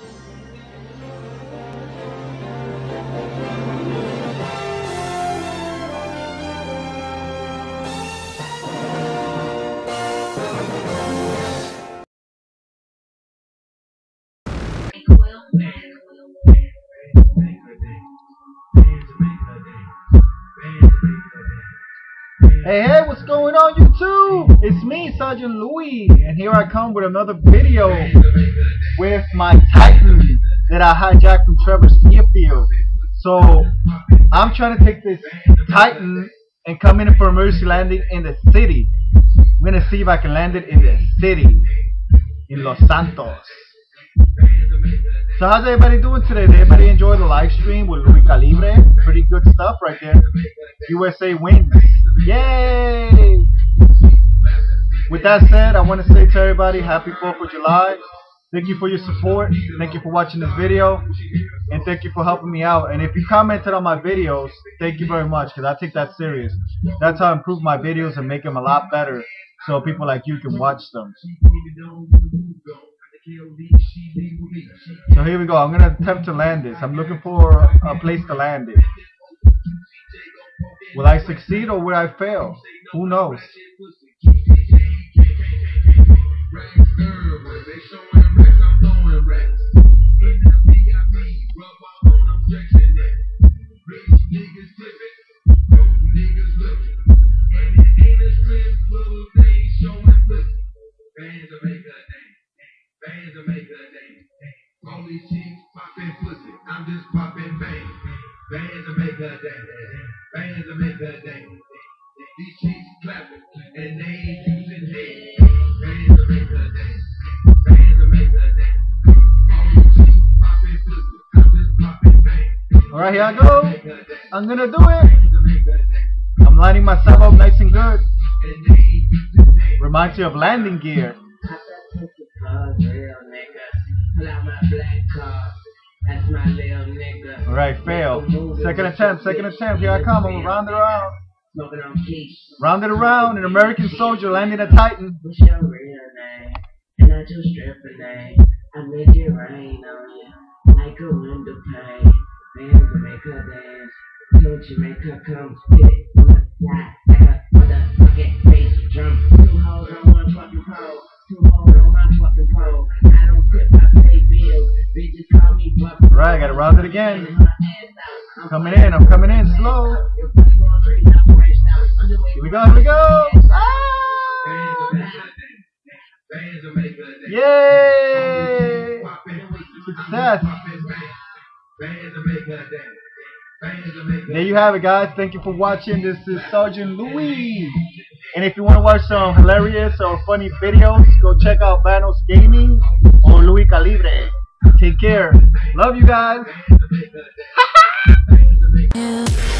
Música Hey, hey, what's going on YouTube? It's me, Sergeant Luie, and here I come with another video with my Titan that I hijacked from Trevor Spearfield. So, I'm trying to take this Titan and come in for emergency landing in the city. I'm gonna see if I can land it in the city, in Los Santos. So how's everybody doing today? Did everybody enjoy the live stream with Luie Calibre? Pretty good stuff right there. USA wins. Yay! With that said, I want to say to everybody, happy 4th of July. Thank you for your support. Thank you for watching this video. And thank you for helping me out. And if you commented on my videos, thank you very much because I take that serious. That's how I improve my videos and make them a lot better so people like you can watch them. So here we go. I'm going to attempt to land this. I'm looking for a place to land it. Will I succeed or will I fail? Who knows? All these chicks popping pussy, I'm just popping bang. Bands to make her bands to make her dance. These chicks clapping and they ain't using head. Bands to make her dance, bands to make her dance. All chicks popping pussy, I'm just popping bang. Alright, here I go. Make I'm to do it. bands to make her dance. I'm lining myself up nice and good. And they ain't using head. Reminds you of landing gear. Nigga. Alright, fail. Second attempt, second attempt. Here I come. I'm round it around. Smoking. Round it around. An American soldier landing a Titan. Your real name? And not your stripper gotta round it again. I'm coming in, I'm coming in slow. Here we go, here we go. Ah! Yay! Success. There you have it, guys. Thank you for watching. This is Sergeant Luie. And if you want to watch some hilarious or funny videos, go check out Vanoss Gaming or Luie Calibre. Take care. Love you guys.